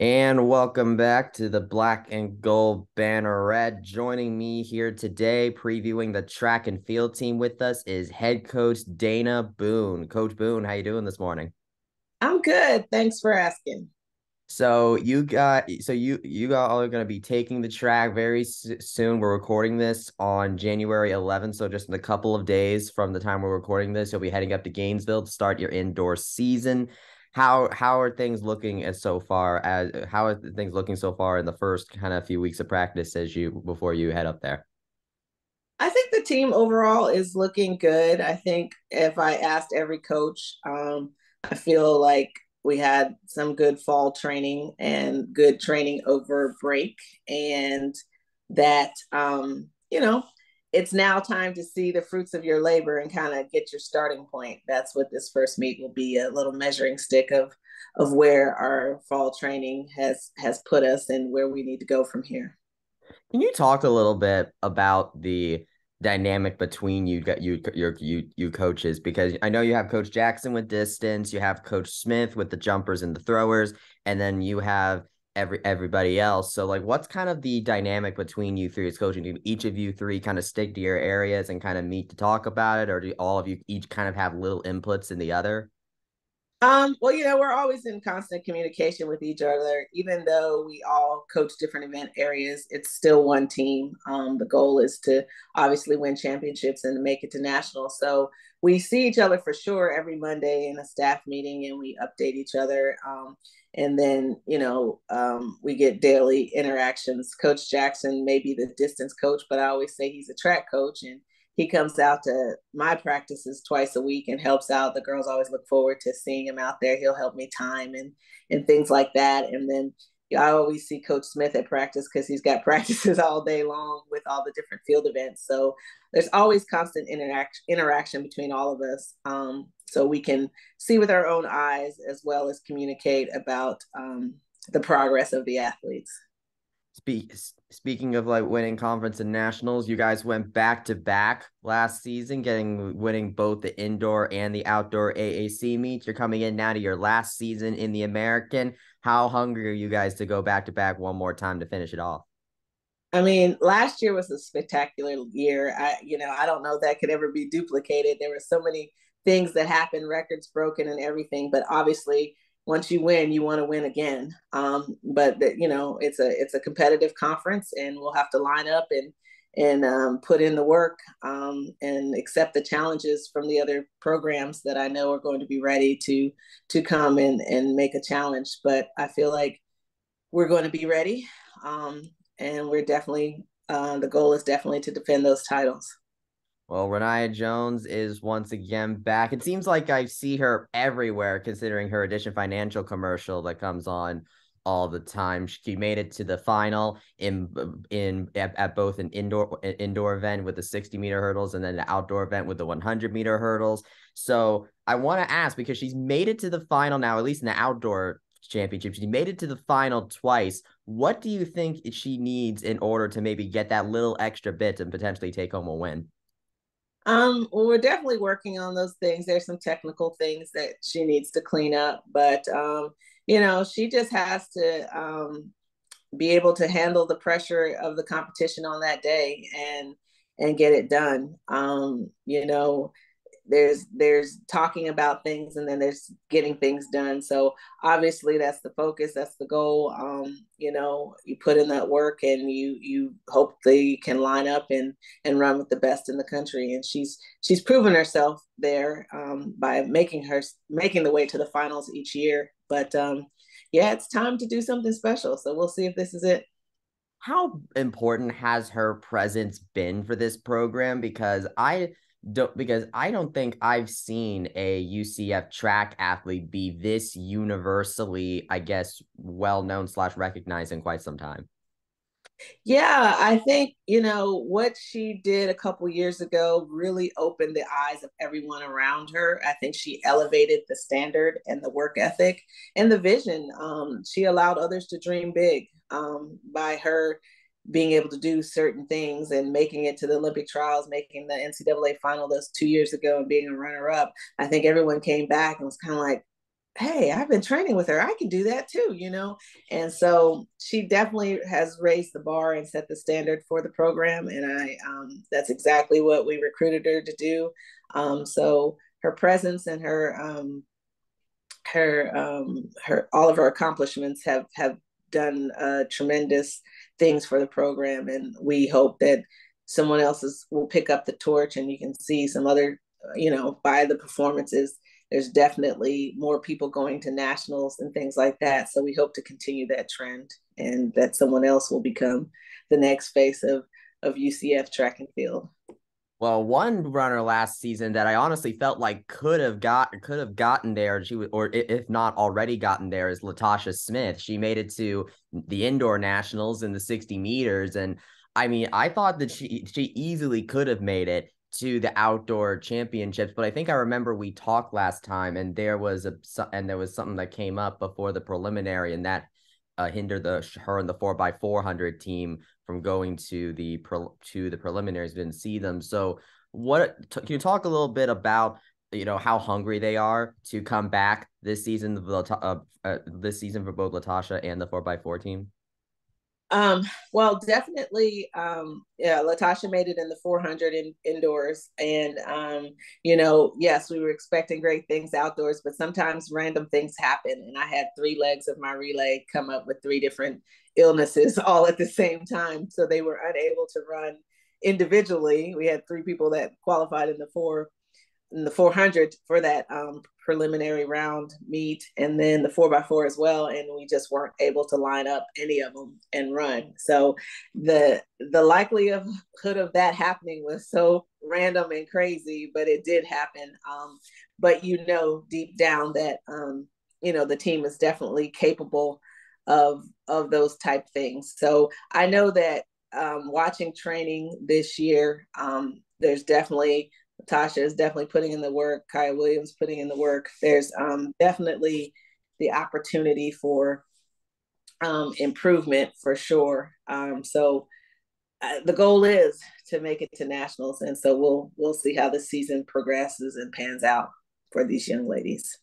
And welcome back to the Black and Gold Banneret. Joining me here today, previewing the track and field team with us, is head coach Dana Boone. Coach Boone, how you doing this morning? I'm good. Thanks for asking. So you got so you you all are going to be taking the track very soon. We're recording this on January 11th, so just in a couple of days from the time we're recording this, you'll be heading up to Gainesville to start your indoor season how how are things looking as so far as how are things looking so far in the first kind of few weeks of practice as you before you head up there? I think the team overall is looking good. I think if I asked every coach, um, I feel like we had some good fall training and good training over break, and that um, you know it's now time to see the fruits of your labor and kind of get your starting point. That's what this first meet will be a little measuring stick of of where our fall training has has put us and where we need to go from here. Can you talk a little bit about the dynamic between you got you your you you coaches because I know you have coach Jackson with distance, you have coach Smith with the jumpers and the throwers, and then you have every everybody else. So like what's kind of the dynamic between you three as coaching team? Each of you three kind of stick to your areas and kind of meet to talk about it, or do all of you each kind of have little inputs in the other? Um, well, you know, we're always in constant communication with each other, even though we all coach different event areas, it's still one team. Um, the goal is to obviously win championships and make it to national. So we see each other for sure every Monday in a staff meeting and we update each other. Um, and then you know um, we get daily interactions. Coach jackson may be the distance coach but i always say he's a track coach and he comes out to my practices twice a week and helps out. The girls always look forward to seeing him out there. He'll help me time and and things like that. And then I always see Coach Smith at practice because he's got practices all day long with all the different field events. So there's always constant interaction interaction between all of us. Um, so we can see with our own eyes as well as communicate about um, the progress of the athletes. Speak, speaking of like winning conference and nationals, you guys went back to back last season, getting winning both the indoor and the outdoor AAC meets. You're coming in now to your last season in the American. How hungry are you guys to go back to back one more time to finish it off? I mean, last year was a spectacular year. I, you know, I don't know that could ever be duplicated. There were so many things that happened, records broken and everything. But obviously, once you win, you want to win again. Um, but you know, it's a it's a competitive conference, and we'll have to line up and and um, put in the work um, and accept the challenges from the other programs that I know are going to be ready to to come and and make a challenge. But I feel like we're going to be ready. Um, and we're definitely uh, the goal is definitely to defend those titles. Well, Rayniah Jones is once again back. It seems like I see her everywhere, considering her Addition Financial commercial that comes on all the time. She made it to the final in in at, at, both an indoor indoor event with the 60 meter hurdles and then an outdoor event with the 100 meter hurdles. So I want to ask because she's made it to the final now, at least in the outdoor championship. She made it to the final twice. What do you think she needs in order to maybe get that little extra bit and potentially take home a win? Um, well, we're definitely working on those things. There's some technical things that she needs to clean up, but um, you know, she just has to um, be able to handle the pressure of the competition on that day and and get it done. Um, you know, there's there's talking about things and then there's getting things done. So obviously that's the focus that's the goal. Um you know you put in that work and you you hope they can line up and and run with the best in the country. And she's she's proven herself there um by making her making the way to the finals each year. But um yeah it's time to do something special. So we'll see if this is it. How important has her presence been for this program? Because i don't because I don't think I've seen a UCF track athlete be this universally, I guess, well known slash recognized in quite some time. Yeah, I think you know what she did a couple years ago really opened the eyes of everyone around her. I think she elevated the standard and the work ethic and the vision. Um, she allowed others to dream big um, by her being able to do certain things and making it to the Olympic trials, making the NCAA final those two years ago and being a runner up, I think everyone came back and was kind of like, hey, I've been training with her. I can do that too, you know? And so she definitely has raised the bar and set the standard for the program. And I, um, that's exactly what we recruited her to do. Um, so her presence and her, um, her, um, her, all of her accomplishments have, have done uh, tremendous things for the program. And we hope that someone else is, will pick up the torch and you can see some other, you know, by the performances there's definitely more people going to nationals and things like that. So we hope to continue that trend and that someone else will become the next face of of UCF track and field. Well, one runner last season that I honestly felt like could have got could have gotten there, she or if not already gotten there, is Latasha Smith. She made it to the indoor nationals in the 60 meters, and I mean, I thought that she she easily could have made it to the outdoor championships but i think i remember we talked last time and there was a and there was something that came up before the preliminary and that uh, hindered the her and the 4 by 400 team from going to the to the preliminaries didn't see them so what can you talk a little bit about you know how hungry they are to come back this season uh, uh, this season for both latasha and the 4 by 4 team um, well, definitely, um, yeah, Latasha made it in the 400 in, indoors. And, um, you know, yes, we were expecting great things outdoors, but sometimes random things happen. And I had three legs of my relay come up with three different illnesses all at the same time. So they were unable to run individually. We had three people that qualified in the four in the 400 for that um, preliminary round meet and then the 4x4 as well and we just weren't able to line up any of them and run so the the likelihood of that happening was so random and crazy but it did happen um, but you know deep down that um, you know the team is definitely capable of of those type things so i know that um, watching training this year um, there's definitely Tasha is definitely putting in the work. Kaya Williams putting in the work. There's um, definitely the opportunity for um, improvement for sure. Um, so uh, the goal is to make it to nationals, and so we'll we'll see how the season progresses and pans out for these young ladies.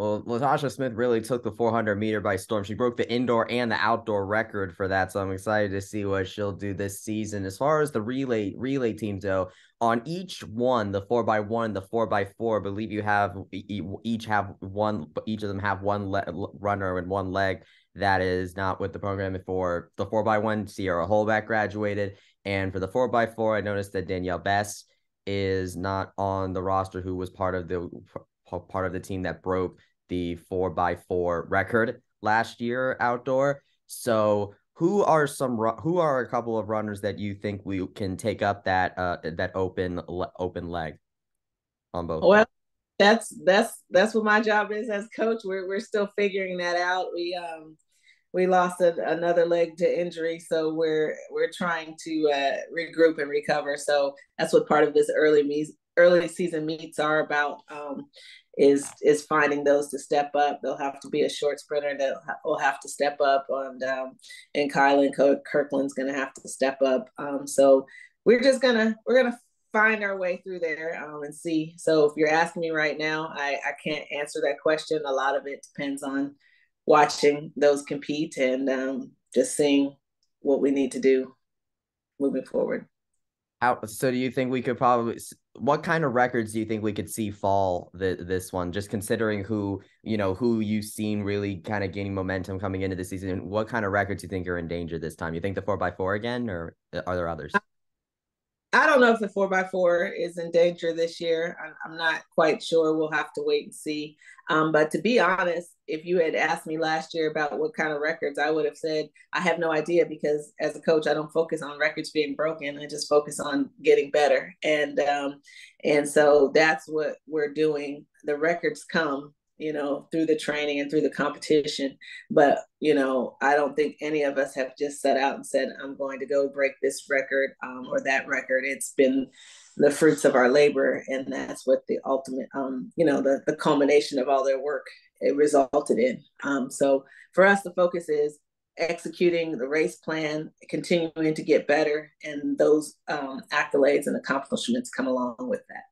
Well, Latasha Smith really took the 400 meter by storm. She broke the indoor and the outdoor record for that. So I'm excited to see what she'll do this season. As far as the relay relay teams go, on each one, the four by one, the four by four, I believe you have each have one, each of them have one le- runner and one leg that is not with the program. For the four by one, Sierra Holback graduated, and for the four by four, I noticed that Danielle Bess is not on the roster, who was part of the part of the team that broke the four by four record last year outdoor. So who are some who are a couple of runners that you think we can take up that uh that open open leg on both? Well, that's that's that's what my job is as coach. We're we're still figuring that out. We um we lost a, another leg to injury, so we're we're trying to uh, regroup and recover. So that's what part of this early me early season meets are about. Um, is is finding those to step up. They'll have to be a short sprinter that will have to step up, and um, and Kylan Kirkland's going to have to step up. Um, so we're just gonna we're gonna find our way through there um, and see. So if you're asking me right now, I I can't answer that question. A lot of it depends on watching those compete and um, just seeing what we need to do moving forward. How so? Do you think we could probably? What kind of records do you think we could see fall the, this one? Just considering who you know who you've seen really kind of gaining momentum coming into the season. What kind of records do you think are in danger this time? You think the four by four again, or uh, are there others? I don't know if the four by four is in danger this year. I'm, not quite sure. We'll have to wait and see. Um, but to be honest, if you had asked me last year about what kind of records, I would have said I have no idea because as a coach, I don't focus on records being broken. I just focus on getting better, and um, and so that's what we're doing. The records come you know, through the training and through the competition. But, you know, I don't think any of us have just set out and said, I'm going to go break this record um, or that record. It's been the fruits of our labor. And that's what the ultimate, um, you know, the, the culmination of all their work it resulted in. Um, so for us, the focus is executing the race plan, continuing to get better, and those um, accolades and accomplishments come along with that.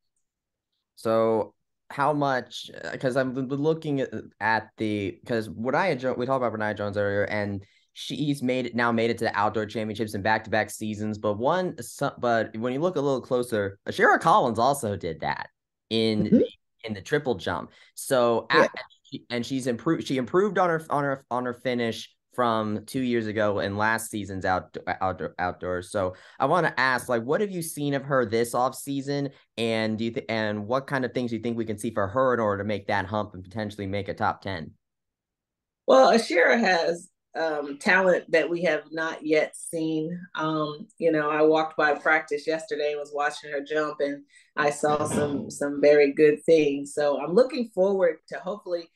So how much because I'm looking at, at the because Rayniah Jones we talked about Rayniah Jones earlier and she's made it now made it to the outdoor championships in back to back seasons. But one, but when you look a little closer, Ashira Collins also did that in mm-hmm. in the triple jump. So yeah. at, and she's improved. She improved on her on her on her finish from two years ago and last season's out, outdoor outdoors. So I want to ask, like, what have you seen of her this off season, and do you th- and what kind of things do you think we can see for her in order to make that hump and potentially make a top ten? Well, Ashira has um, talent that we have not yet seen. Um, you know, I walked by practice yesterday, and was watching her jump, and I saw some some very good things. So I'm looking forward to hopefully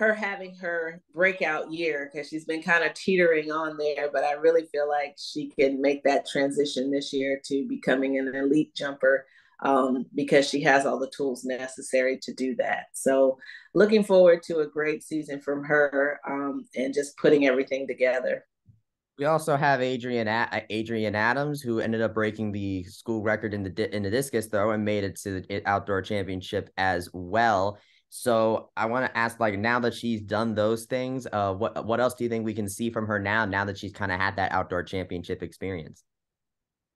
her having her breakout year because she's been kind of teetering on there. But I really feel like she can make that transition this year to becoming an elite jumper um, because she has all the tools necessary to do that. So, looking forward to a great season from her um, and just putting everything together. We also have Adrian Adrian Adams, who ended up breaking the school record in the in the discus throw and made it to the outdoor championship as well. So I want to ask, like, now that she's done those things, uh, what what else do you think we can see from her now? Now that she's kind of had that outdoor championship experience.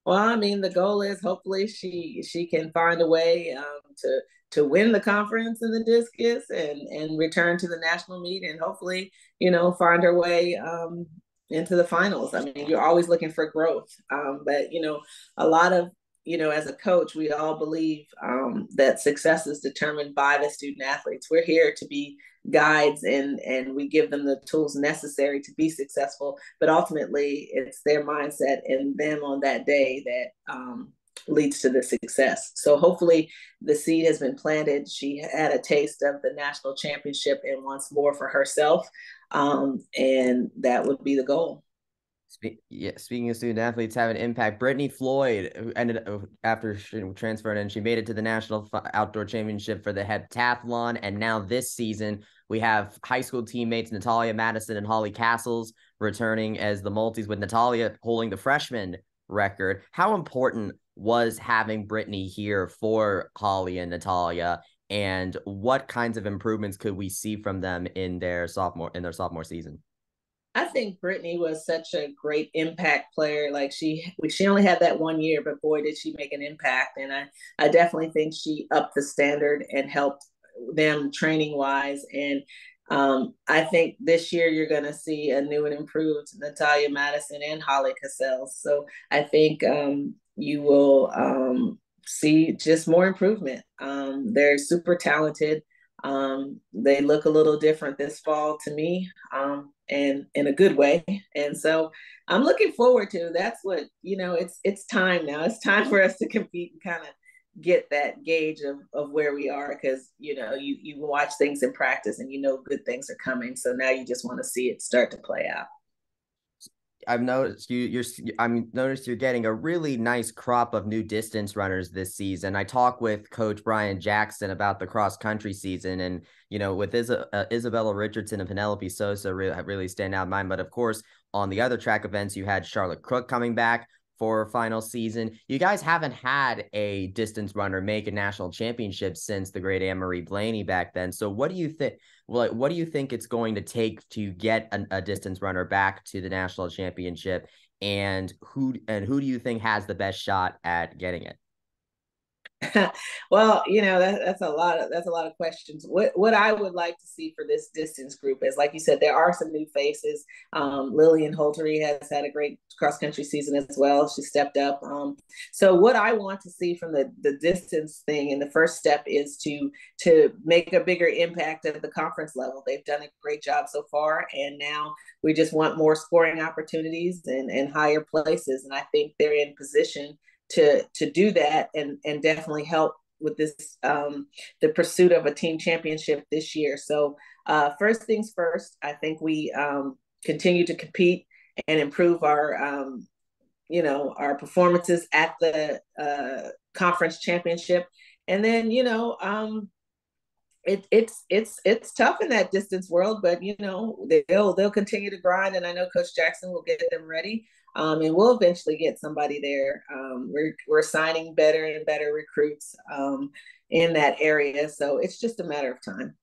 Well, I mean, the goal is hopefully she she can find a way um, to to win the conference in the discus and and return to the national meet and hopefully you know find her way um, into the finals. I mean, you're always looking for growth, um, but you know, a lot of you know, as a coach, we all believe um, that success is determined by the student athletes. We're here to be guides and and we give them the tools necessary to be successful. But ultimately, it's their mindset and them on that day that um, leads to the success. So hopefully, the seed has been planted. She had a taste of the national championship and wants more for herself, um, and that would be the goal. Spe- yeah, speaking of student athletes having impact, Brittany Floyd, who ended up after she transferred and she made it to the national outdoor championship for the heptathlon, and now this season we have high school teammates Natalia Madison and Holly Castles returning as the multis, with Natalia holding the freshman record. How important was having Brittany here for Holly and Natalia, and what kinds of improvements could we see from them in their sophomore in their sophomore season? I think Brittany was such a great impact player. Like she, she only had that one year, but boy, did she make an impact! And I, I definitely think she upped the standard and helped them training wise. And um, I think this year you're going to see a new and improved Natalia Madison and Holly Cassell. So I think um, you will um, see just more improvement. Um, they're super talented. Um, they look a little different this fall to me, um, and in a good way. And so I'm looking forward to. That's what you know. It's it's time now. It's time for us to compete and kind of get that gauge of, of where we are because you know you you watch things in practice and you know good things are coming. So now you just want to see it start to play out. I've noticed you you're I'm noticed you're getting a really nice crop of new distance runners this season. I talked with coach Brian Jackson about the cross country season and you know with Is- uh, Isabella Richardson and Penelope Sosa really, really stand out in mind but of course on the other track events you had Charlotte Crook coming back for final season. You guys haven't had a distance runner make a national championship since the great Anne Marie Blaney back then. So what do you think? Well, what do you think it's going to take to get a, a distance runner back to the national championship? And who and who do you think has the best shot at getting it? well, you know that, that's a lot of that's a lot of questions. What what I would like to see for this distance group is, like you said, there are some new faces. Um, Lillian Holtery has had a great cross country season as well. She stepped up. Um, so what I want to see from the the distance thing, and the first step is to to make a bigger impact at the conference level. They've done a great job so far, and now we just want more scoring opportunities and and higher places. And I think they're in position to to do that and and definitely help with this um, the pursuit of a team championship this year. So uh, first things first, I think we um, continue to compete and improve our um, you know our performances at the uh, conference championship, and then you know um, it, it's it's it's tough in that distance world, but you know they'll they'll continue to grind, and I know Coach Jackson will get them ready, um, and we'll eventually get somebody there. Um, we're we're signing better and better recruits, um, in that area. So it's just a matter of time.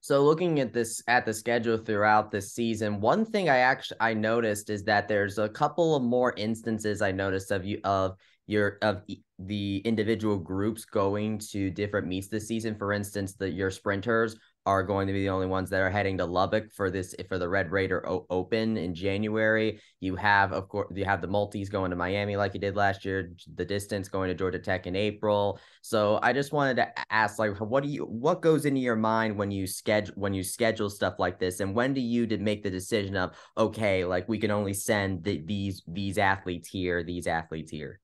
So looking at this at the schedule throughout the season, one thing I actually I noticed is that there's a couple of more instances I noticed of you of your of the individual groups going to different meets this season. For instance, the your sprinters are going to be the only ones that are heading to Lubbock for this for the Red Raider o- Open in January. You have, of course, you have the multis going to Miami like you did last year. The distance going to Georgia Tech in April. So I just wanted to ask, like, what do you what goes into your mind when you schedule when you schedule stuff like this, and when do you to make the decision of okay, like we can only send the, these these athletes here, these athletes here.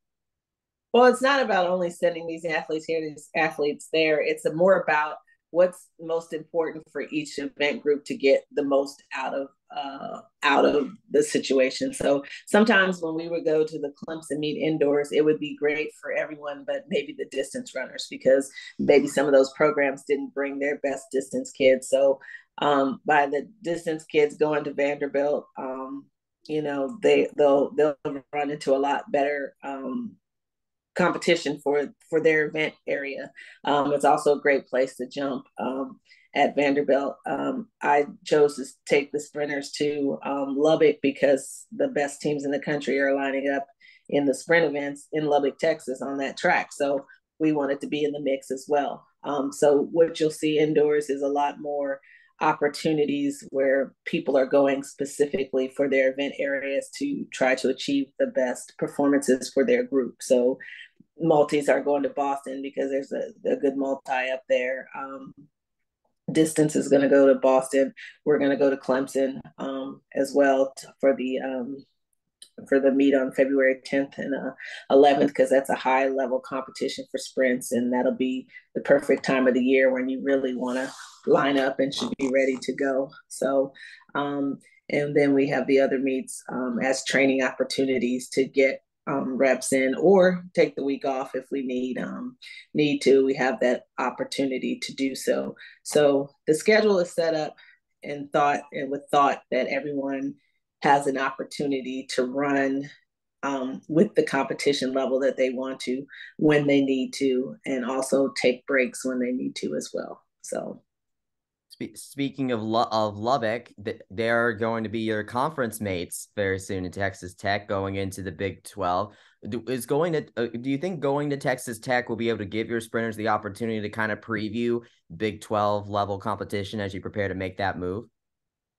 Well, it's not about only sending these athletes here, these athletes there. It's more about what's most important for each event group to get the most out of uh, out of the situation. So sometimes when we would go to the Clemson meet indoors, it would be great for everyone, but maybe the distance runners because maybe some of those programs didn't bring their best distance kids. So um, by the distance kids going to Vanderbilt, um, you know they they'll they'll run into a lot better um, competition for for their event area. Um, it's also a great place to jump um, at Vanderbilt. Um, I chose to take the sprinters to um, Lubbock because the best teams in the country are lining up in the sprint events in Lubbock, Texas, on that track. So we wanted to be in the mix as well. Um, so what you'll see indoors is a lot more opportunities where people are going specifically for their event areas to try to achieve the best performances for their group. So multis are going to Boston because there's a, a good multi up there. Um, distance is going to go to Boston. We're going to go to Clemson um, as well t- for the um, for the meet on February 10th and uh, 11th because that's a high level competition for sprints and that'll be the perfect time of the year when you really want to line up and should be ready to go. So, um, and then we have the other meets um, as training opportunities to get um, reps in or take the week off if we need um, need to. We have that opportunity to do so. So the schedule is set up and thought and with thought that everyone has an opportunity to run um, with the competition level that they want to when they need to, and also take breaks when they need to as well. So speaking of of Lubbock, they're going to be your conference mates very soon in Texas Tech going into the Big 12. Is going to uh, do you think going to Texas Tech will be able to give your sprinters the opportunity to kind of preview Big 12 level competition as you prepare to make that move?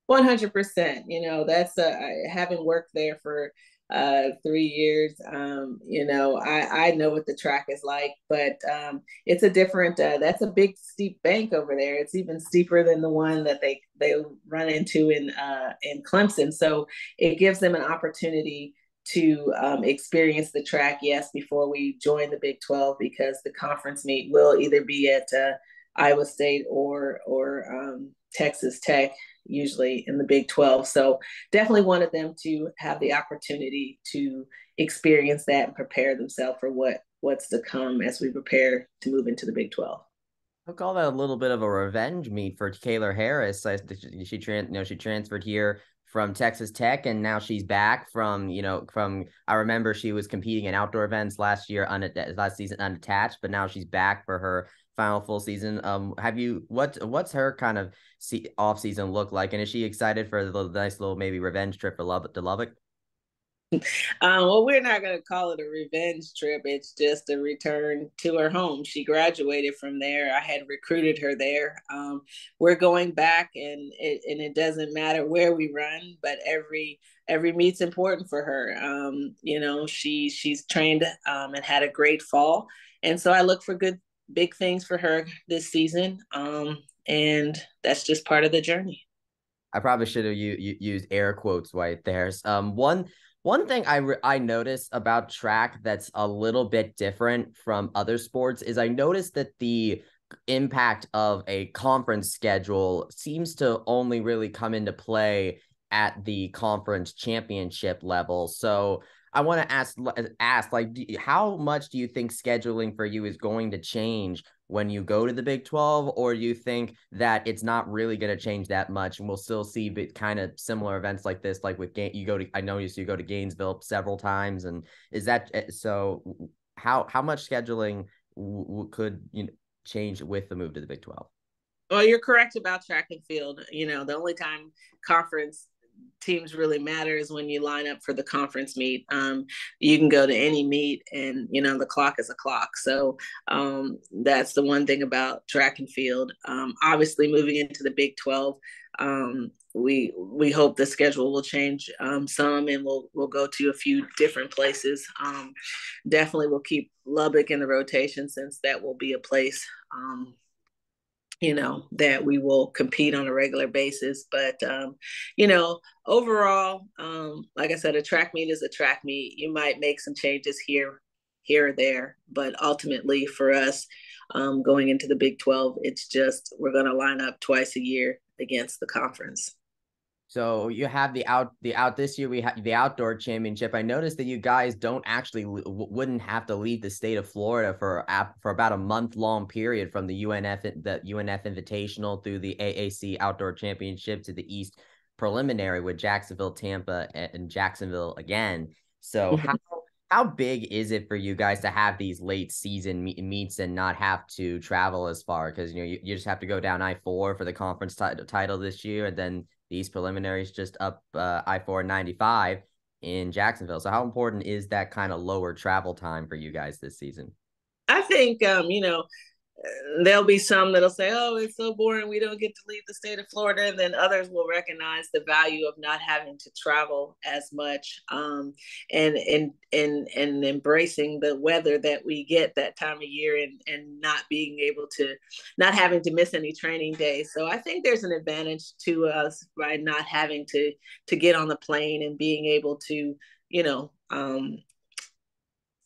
100%. You know, that's uh, having worked there for uh, three years. Um, you know, I, I know what the track is like, but um, it's a different. Uh, that's a big steep bank over there. It's even steeper than the one that they they run into in uh, in Clemson. So it gives them an opportunity to um, experience the track. Yes, before we join the Big Twelve, because the conference meet will either be at uh, Iowa State or or um, Texas Tech usually in the Big 12. So definitely wanted them to have the opportunity to experience that and prepare themselves for what what's to come as we prepare to move into the Big 12. I call that a little bit of a revenge meet for Kayla Harris. I, she trans, you know, she transferred here from Texas Tech, and now she's back from you know from. I remember she was competing in outdoor events last year, un, last season unattached, but now she's back for her final full season. Um, have you what what's her kind of see, off season look like, and is she excited for the nice little maybe revenge trip for Lubbock to Lubbock? Um, well, we're not going to call it a revenge trip. It's just a return to her home. She graduated from there. I had recruited her there. Um, we're going back, and it, and it doesn't matter where we run, but every every meet's important for her. Um, you know, she she's trained um, and had a great fall, and so I look for good big things for her this season. Um, and that's just part of the journey. I probably should have u- u- used air quotes right there. Um, one one thing I re- I noticed about track that's a little bit different from other sports is I noticed that the impact of a conference schedule seems to only really come into play at the conference championship level. So I want to ask ask like how much do you think scheduling for you is going to change when you go to the Big 12 or do you think that it's not really going to change that much and we'll still see kind of similar events like this like with you go to I know you you go to Gainesville several times and is that eh, so how how much scheduling w- could you know change with the move to the Big Twelve? Well, you're correct about track and field. You know, the only time conference teams really matter is when you line up for the conference meet. Um, you can go to any meet, and you know the clock is a clock. So um, that's the one thing about track and field. Um, obviously, moving into the Big Twelve, um, we we hope the schedule will change um, some, and we'll we'll go to a few different places. Um, definitely, we'll keep Lubbock in the rotation since that will be a place you know that we will compete on a regular basis but um, you know overall um, like i said a track meet is a track meet. You might make some changes here here or there but ultimately for us um, going into the big 12 it's just we're going to line up twice a year against the conference so you have the out the out this year we have the outdoor championship. I noticed that you guys don't actually wouldn't have to leave the state of Florida for for about a month long period from the UNF the UNF Invitational through the AAC Outdoor Championship to the East preliminary with Jacksonville, Tampa, and Jacksonville again. So how how big is it for you guys to have these late season meets and not have to travel as far? Because you know you, you just have to go down I four for the conference t- title this year, and then these preliminaries just up uh, I four ninety five in Jacksonville. So how important is that kind of lower travel time for you guys this season? I think um, you know there'll be some that'll say, "Oh, it's so boring. We don't get to leave the state of Florida," and then others will recognize the value of not having to travel as much, um, and and and and embracing the weather that we get that time of year, and and not being able to, not having to miss any training days. So I think there's an advantage to us by not having to to get on the plane and being able to, you know, um,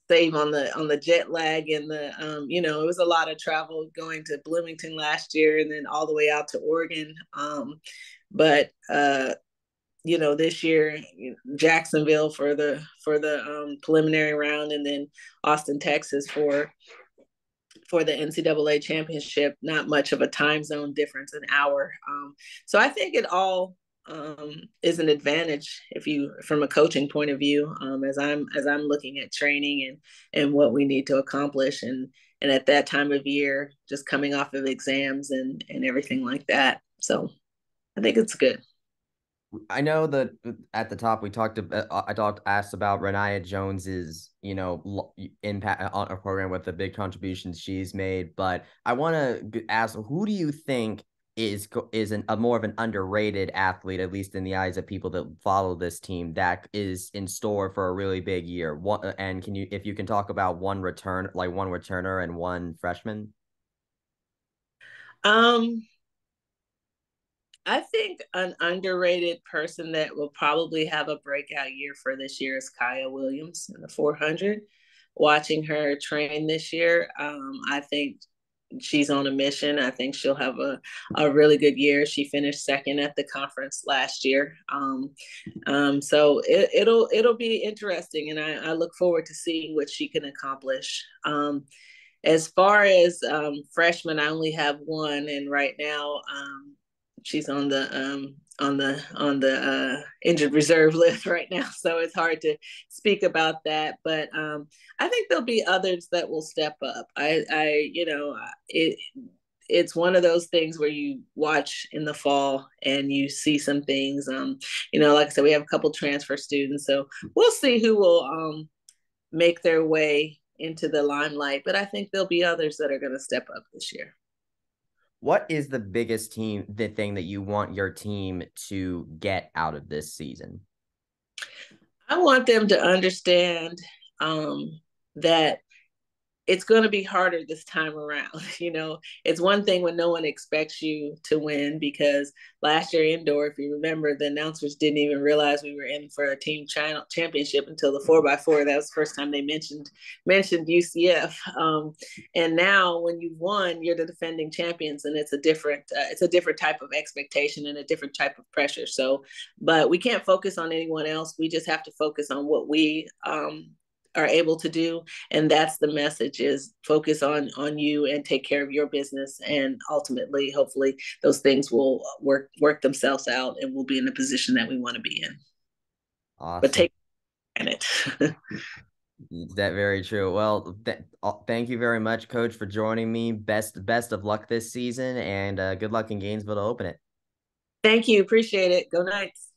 save on the on the jet lag and the um, you know it was a lot of travel going to bloomington last year and then all the way out to oregon um, but uh, you know this year jacksonville for the for the um, preliminary round and then austin texas for for the ncaa championship not much of a time zone difference an hour um, so i think it all um, is an advantage if you from a coaching point of view um, as i'm as i'm looking at training and and what we need to accomplish and and at that time of year just coming off of exams and and everything like that. So i think it's good. I know that at the top we talked about, uh, I talked asked about Rayniah Jones's, you know, impact on a program with the big contributions she's made, but I want to ask who do you think is is an, a more of an underrated athlete, at least in the eyes of people that follow this team, that is in store for a really big year. What uh, and can you, if you can talk about one return, like one returner and one freshman? Um, I think an underrated person that will probably have a breakout year for this year is Kaya Williams in the 400. Watching her train this year, um, I think she's on a mission. I think she'll have a, a really good year. She finished second at the conference last year. Um, um, so it, will it'll be interesting, and I, I, look forward to seeing what she can accomplish. Um, as far as um, freshmen, I only have one, and right now um, she's on the um, on the on the uh, injured reserve list right now, so it's hard to speak about that. But um, I think there'll be others that will step up. I, I, you know, it it's one of those things where you watch in the fall and you see some things. Um, you know, like I said, we have a couple transfer students, so we'll see who will um make their way into the limelight. But I think there'll be others that are going to step up this year what is the biggest team the thing that you want your team to get out of this season? I want them to understand um, that it's going to be harder this time around. You know, it's one thing when no one expects you to win because last year indoor, if you remember, the announcers didn't even realize we were in for a team championship until the four by four. That was the first time they mentioned mentioned UCF. Um, and now, when you've won, you're the defending champions, and it's a different uh, it's a different type of expectation and a different type of pressure. So, but we can't focus on anyone else. We just have to focus on what we um, are able to do and that's the message is focus on on you and take care of your business and ultimately hopefully those things will work work themselves out and we'll be in the position that we want to be in awesome. but take it That very true. Well, th- uh, thank you very much, Coach, for joining me. Best best of luck this season, and uh, good luck in Gainesville to open it. Thank you. Appreciate it. Go Knights.